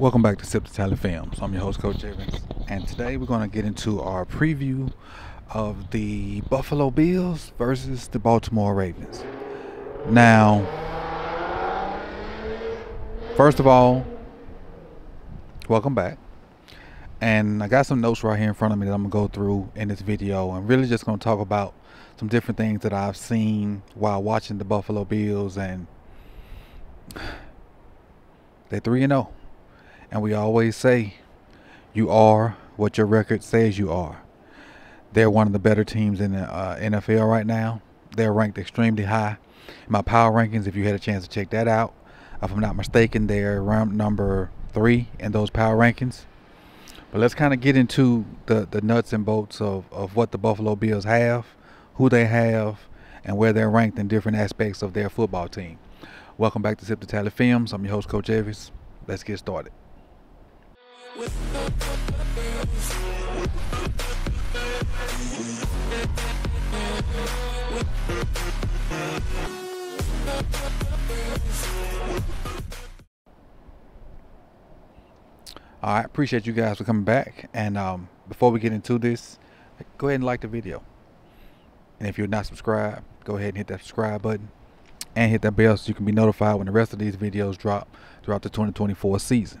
Welcome back to Sip2Tally Films. I'm your host, Coach Evans, and today we're going to get into our preview of the Buffalo Bills versus the Baltimore Ravens. Now, first of all, welcome back. And I got some notes right here in front of me that I'm going to go through in this video. I'm really just going to talk about some different things that I've seen while watching the Buffalo Bills and they're 3 and 0. And we always say you are what your record says you are. They're one of the better teams in the uh, NFL right now. They're ranked extremely high. In my power rankings, if you had a chance to check that out, if I'm not mistaken, they're ranked number three in those power rankings. But let's kind of get into the, the nuts and bolts of, of what the Buffalo Bills have, who they have, and where they're ranked in different aspects of their football team. Welcome back to Sip2Tally Films. I'm your host, Coach Evans. Let's get started. Right, appreciate you guys for coming back. And um, before we get into this, go ahead and like the video. And if you're not subscribed, go ahead and hit that subscribe button and hit that bell so you can be notified when the rest of these videos drop throughout the 2024 season.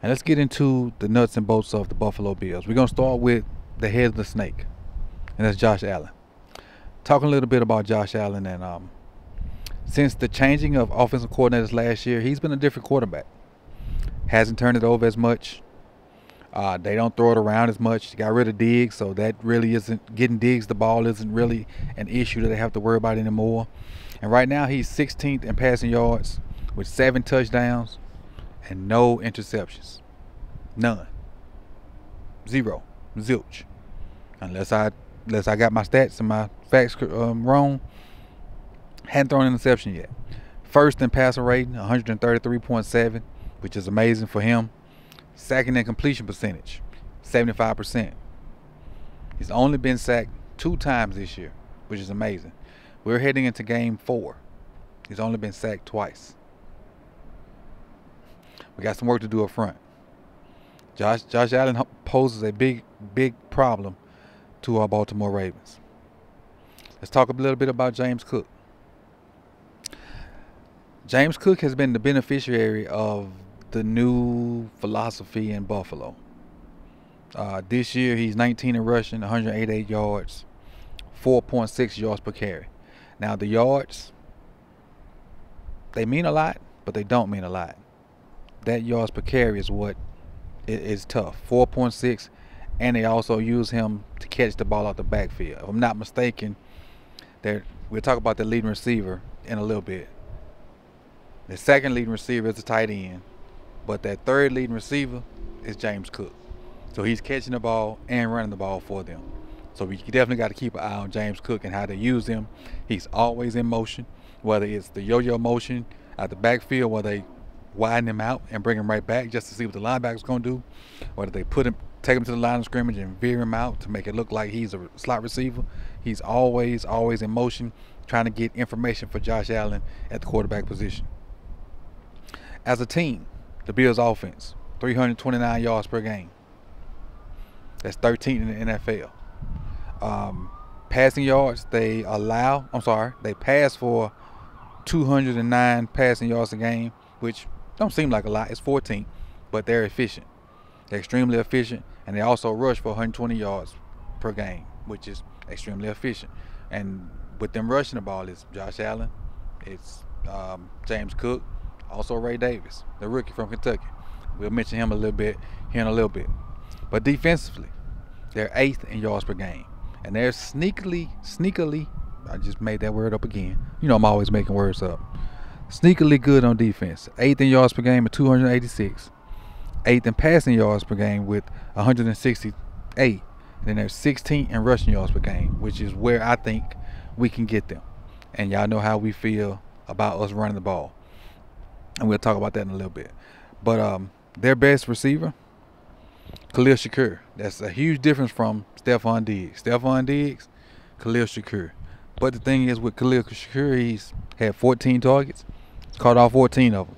And let's get into the nuts and bolts of the Buffalo Bills. We're going to start with the head of the snake, and that's Josh Allen. Talking a little bit about Josh Allen, and um, since the changing of offensive coordinators last year, he's been a different quarterback. Hasn't turned it over as much. Uh, they don't throw it around as much. Got rid of Diggs, so that really isn't getting Diggs the ball isn't really an issue that they have to worry about anymore. And right now he's 16th in passing yards with seven touchdowns and no interceptions. None. Zero. Zilch. Unless I unless I got my stats and my facts um, wrong. Hadn't thrown an interception yet. First in passer rating, 133.7, which is amazing for him. Second in completion percentage, 75%. He's only been sacked two times this year, which is amazing. We're heading into game four. He's only been sacked twice. We got some work to do up front. Josh Josh Allen poses a big big problem to our Baltimore Ravens. Let's talk a little bit about James Cook. James Cook has been the beneficiary of the new philosophy in Buffalo. Uh, this year, he's 19 in rushing, 188 yards, 4.6 yards per carry. Now, the yards, they mean a lot, but they don't mean a lot that yards per carry is what is tough. 4.6, and they also use him to catch the ball out the backfield. If I'm not mistaken, there we'll talk about the leading receiver in a little bit. The second leading receiver is a tight end, but that third leading receiver is James Cook. So he's catching the ball and running the ball for them. So we definitely got to keep an eye on James Cook and how they use him. He's always in motion, whether it's the yo-yo motion at the backfield, where they widen him out and bring him right back just to see what the linebacker's going to do, or do they put him, take him to the line of scrimmage and veer him out to make it look like he's a slot receiver? He's always, always in motion, trying to get information for Josh Allen at the quarterback position. As a team, the Bills' offense, 329 yards per game. That's 13 in the NFL. Um, passing yards, they allow, I'm sorry, they pass for 209 passing yards a game, which don't seem like a lot. It's 14, but they're efficient. They're extremely efficient, and they also rush for 120 yards per game, which is extremely efficient. And with them rushing the ball, it's Josh Allen, it's um, James Cook, also Ray Davis, the rookie from Kentucky. We'll mention him a little bit here in a little bit. But defensively, they're eighth in yards per game, and they're sneakily, sneakily. I just made that word up again. You know, I'm always making words up sneakily good on defense. Eighth in yards per game at 286. Eighth in passing yards per game with 168. And then there's 16 in rushing yards per game, which is where I think we can get them. And y'all know how we feel about us running the ball. And we'll talk about that in a little bit. But um, their best receiver, Khalil Shakir. That's a huge difference from Stefon Diggs. Stefon Diggs, Khalil Shakir. But the thing is with Khalil Shakir, he's had 14 targets, Caught all 14 of them.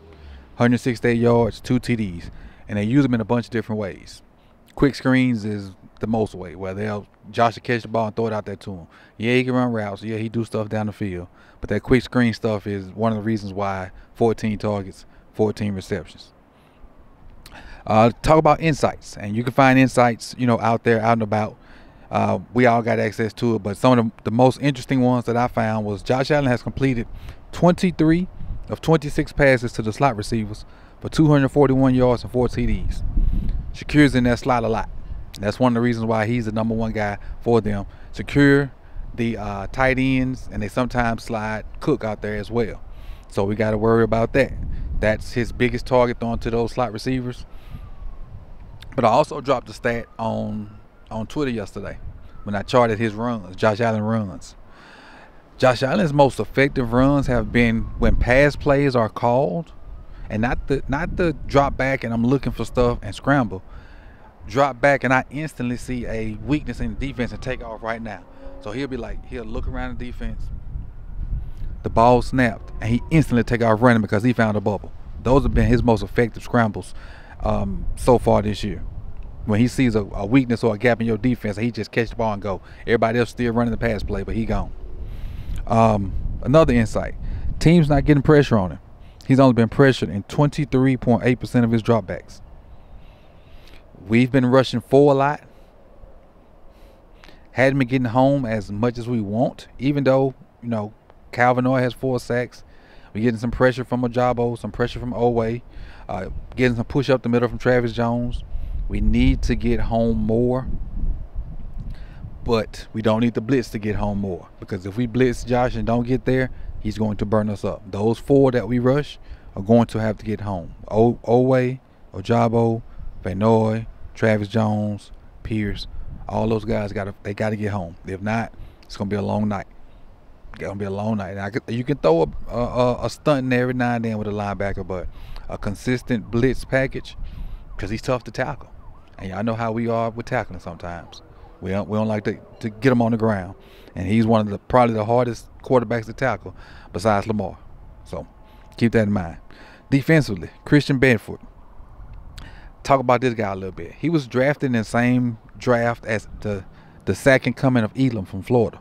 168 yards, two TDs. and they use them in a bunch of different ways. Quick screens is the most way where they'll Josh will catch the ball and throw it out there to him. Yeah, he can run routes. Yeah, he do stuff down the field. But that quick screen stuff is one of the reasons why 14 targets, 14 receptions. Uh, talk about insights, and you can find insights, you know, out there, out and about. Uh, we all got access to it, but some of the, the most interesting ones that I found was Josh Allen has completed 23 of 26 passes to the slot receivers for 241 yards and four TDs. Shakir's in that slot a lot. That's one of the reasons why he's the number one guy for them. Shakir, the uh, tight ends, and they sometimes slide Cook out there as well. So we got to worry about that. That's his biggest target throwing to those slot receivers. But I also dropped a stat on on Twitter yesterday when I charted his runs, Josh Allen runs. Josh Allen's most effective runs have been when pass plays are called, and not the not the drop back and I'm looking for stuff and scramble. Drop back and I instantly see a weakness in the defense and take off right now. So he'll be like he'll look around the defense. The ball snapped and he instantly take off running because he found a bubble. Those have been his most effective scrambles um, so far this year. When he sees a, a, weakness or a gap in your defense, he just catch the ball and go. Everybody else still running the pass play, but he gone. Um, another insight: teams not getting pressure on him. He's only been pressured in 23.8% of his dropbacks. We've been rushing four a lot. Hadn't been getting home as much as we want, even though you know Calvin has four sacks. We're getting some pressure from Ojabo, some pressure from Oweh, uh, getting some push up the middle from Travis Jones. We need to get home more, but we don't need the blitz to get home more because if we blitz Josh and don't get there, he's going to burn us up. Those four that we rush are going to have to get home. O- Oweh, Ojabo, Van Noy, Travis Jones, Pierce, all those guys got to they got to get home. If not, it's gonna be a long night It's gonna be a long night. You can throw a, a, a stunt in every now and then with a linebacker, but a consistent blitz package because he's tough to tackle. And y'all know how we are with tackling sometimes. We don't, we don't like to, to get him on the ground. And he's one of the probably the hardest quarterbacks to tackle besides Lamar. So keep that in mind. Defensively, Christian Benford. Talk about this guy a little bit. He was drafted in the same draft as the the second coming of Elam from Florida.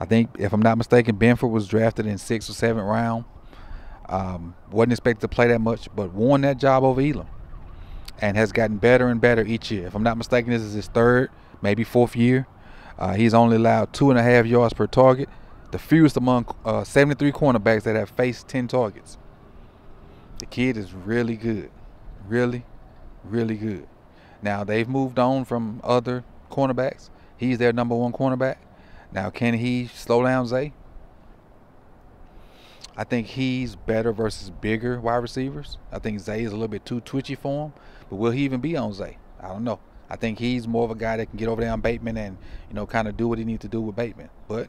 I think, if I'm not mistaken, Benford was drafted in sixth or seventh round. Um, wasn't expected to play that much, but won that job over Elam, and has gotten better and better each year. If I'm not mistaken, this is his third, maybe fourth year. Uh, he's only allowed two and a half yards per target, the fewest among uh, 73 cornerbacks that have faced 10 targets. The kid is really good, really, really good. Now they've moved on from other cornerbacks. He's their number one cornerback. Now, can he slow down Zay? I think he's better versus bigger wide receivers. I think Zay is a little bit too twitchy for him. But will he even be on Zay? I don't know. I think he's more of a guy that can get over there on Bateman and, you know, kind of do what he needs to do with Bateman. But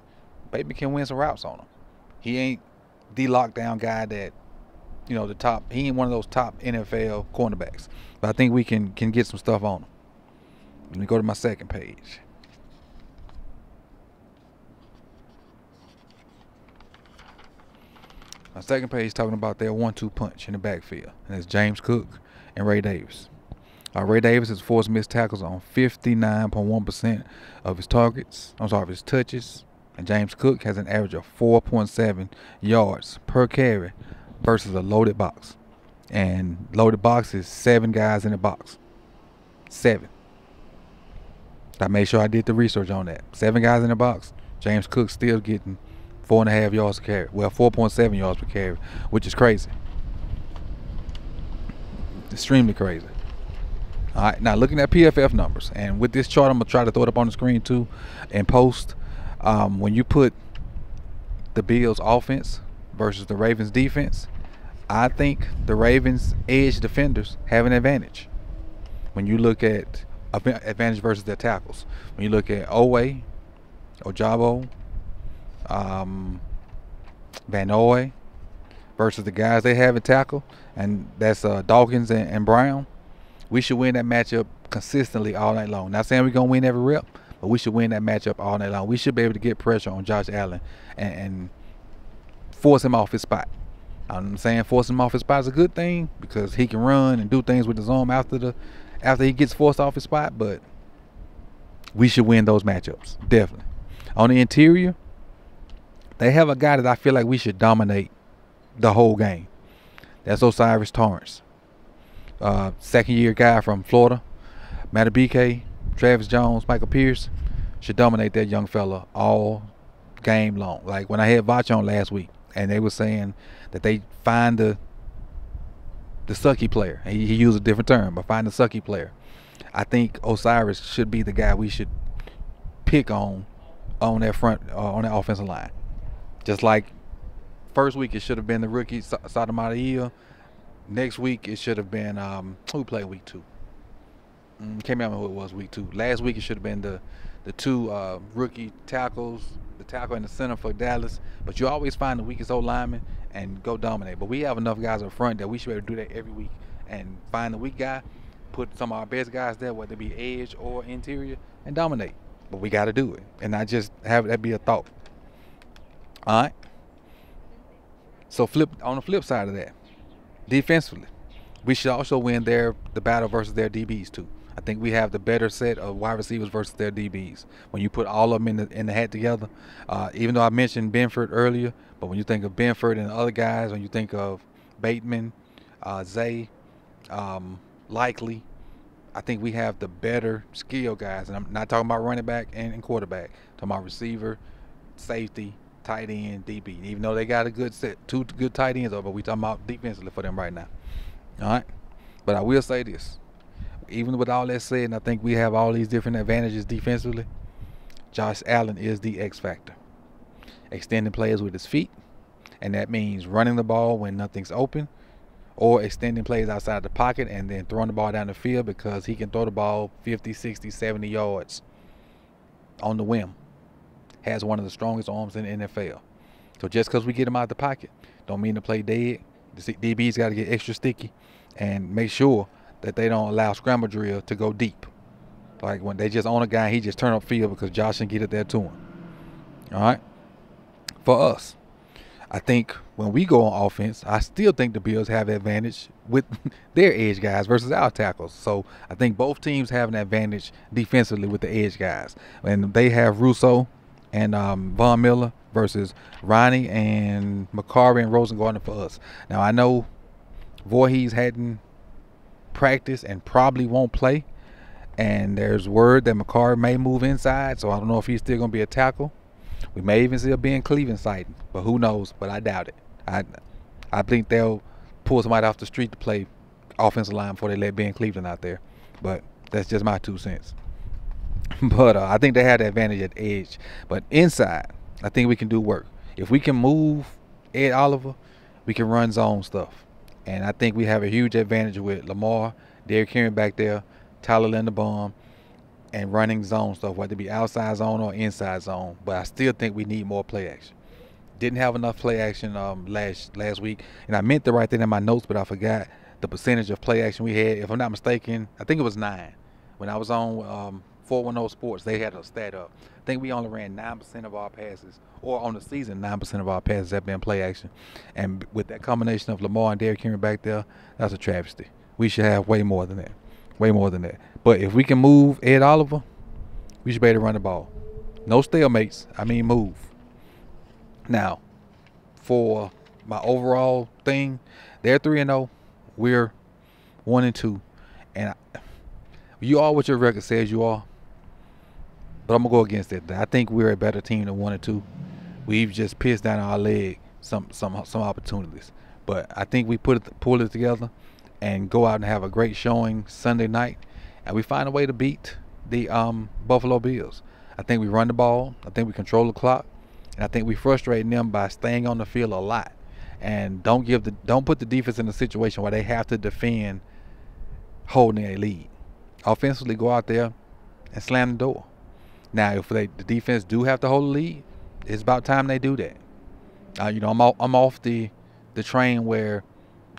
Bateman can win some routes on him. He ain't the lockdown guy that, you know, the top. He ain't one of those top NFL cornerbacks. But I think we can can get some stuff on him. Let me go to my second page. My second page is talking about their one-two punch in the backfield, and it's James Cook and Ray Davis. Uh, Ray Davis has forced missed tackles on 59.1% of his targets. I'm sorry, of his touches. And James Cook has an average of 4.7 yards per carry versus a loaded box. And loaded box is seven guys in the box. Seven. I made sure I did the research on that. Seven guys in the box. James Cook still getting four and a half yards per carry. Well, 4.7 yards per carry, which is crazy. Extremely crazy. All right, now looking at PFF numbers, and with this chart, I'm gonna try to throw it up on the screen too, and post. Um, when you put the Bills' offense versus the Ravens' defense, I think the Ravens' edge defenders have an advantage. When you look at advantage versus their tackles, when you look at Oweh, Ojabo, um, Van Noy versus the guys they have at tackle, and that's uh, Dawkins and, and, Brown. We should win that matchup consistently all night long. Not saying we're gonna win every rep, but we should win that matchup all night long. We should be able to get pressure on Josh Allen and, and force him off his spot. I'm saying forcing him off his spot is a good thing because he can run and do things with his arm after the after he gets forced off his spot, but we should win those matchups. Definitely. On the interior, they have a guy that I feel like we should dominate the whole game. That's O'Cyrus Torrence. Uh, second year guy from Florida. Madubuike, Travis Jones, Michael Pierce should dominate that young fella all game long. Like when I had Vach on last week, and they were saying that they find the the sucky player. He, he used a different term, but find the sucky player. I think O'Cyrus should be the guy we should pick on on that front uh, on that offensive line. Just like first week it should have been the rookie Suamataia. Next week it should have been um, who played week two. Mm, can't remember who it was week two. Last week it should have been the the two uh, rookie tackles, the tackle in the center for Dallas. But you always find the weakest old lineman and go dominate. But we have enough guys up front that we should be able to do that every week and find the weak guy, put some of our best guys there, whether it be edge or interior, and dominate. But we got to do it, and not just have that be a thought. All right. So flip on the flip side of that, defensively, we should also win their the battle versus their DBs too. I think we have the better set of wide receivers versus their DBs. When you put all of them in the in the hat together, uh, even though I mentioned Benford earlier, but when you think of Benford and other guys, when you think of Bateman, uh, Zay, um, Likely, I think we have the better skill guys. And I'm not talking about running back and, and quarterback. I'm talking about receiver, safety, tight end, DB. Even though they got a good set, two good tight ends, but we talking about defensively for them right now. All right. But I will say this: even with all that said, I think we have all these different advantages defensively. Josh Allen is the X factor. Extending plays with his feet, and that means running the ball when nothing's open, or extending plays outside the pocket and then throwing the ball down the field because he can throw the ball 50, 60, 70 yards on the whim. Has one of the strongest arms in the NFL. So just because we get him out of the pocket, don't mean to play dead. The DB's got to get extra sticky and make sure that they don't allow scramble drill to go deep. Like when they just own a guy, he just turn up field because Josh can get it there to him. All right. For us, I think when we go on offense, I still think the Bills have advantage with their edge guys versus our tackles. So I think both teams have an advantage defensively with the edge guys, and they have Rousseau and um, Von Miller versus Ronnie and Mekari and Rosengarten for us. Now I know Vorhees hadn't practice and probably won't play. And there's word that Mekari may move inside, so I don't know if he's still going to be a tackle. We may even see a Ben Cleveland sighting, but who knows? But I doubt it. I I think they'll pull somebody off the street to play offensive line before they let Ben Cleveland out there. But that's just my two cents. but uh, I think they had the advantage at edge. But inside, I think we can do work. If we can move Ed Oliver, we can run zone stuff. And I think we have a huge advantage with Lamar, Derrick Henry back there, Tyler Linderbaum, and running zone stuff, whether it be outside zone or inside zone. But I still think we need more play action. Didn't have enough play action um, last last week, and I meant the right thing in my notes, but I forgot the percentage of play action we had. If I'm not mistaken, I think it was nine. When I was on um, 410 Sports, they had a stat up. I think we only ran 9% of our passes, or on the season, 9% of our passes have been play action. And with that combination of Lamar and Derrick Henry back there, that's a travesty. We should have way more than that. Way more than that. But if we can move Ed Oliver, we should be able to run the ball. No stalemates. I mean, move. Now, for my overall thing, they're 3 and 0. We're 1 and 2. And I, you are what your record says you are. But I'm gonna go against it. I think we're a better team than one and two. We've just pissed down our leg some some some opportunities. But I think we put it pull it together and go out and have a great showing Sunday night, and we find a way to beat the um, Buffalo Bills. I think we run the ball. I think we control the clock, and I think we frustrate them by staying on the field a lot, and don't give the don't put the defense in a situation where they have to defend holding a lead. Offensively, go out there and slam the door. Now, if they, the defense do have to hold the lead, it's about time they do that. Uh, you know, I'm off, I'm off the the train where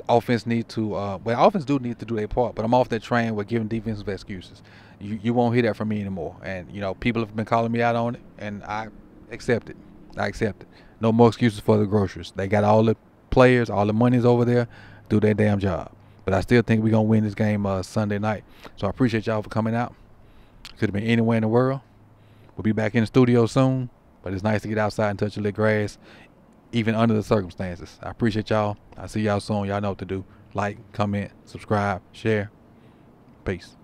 offense need to uh, well, offense do need to do their part, but I'm off that train with giving defensive excuses. You you won't hear that from me anymore. And you know, people have been calling me out on it, and I accept it. I accept it. No more excuses for the grocers. They got all the players, all the money's over there, do their damn job. But I still think we're gonna win this game uh, Sunday night. So I appreciate y'all for coming out. Could have been anywhere in the world. We'll be back in the studio soon. But it's nice to get outside and touch a little grass, even under the circumstances. I appreciate y'all. I'll see y'all soon. Y'all know what to do. Like, comment, subscribe, share. Peace.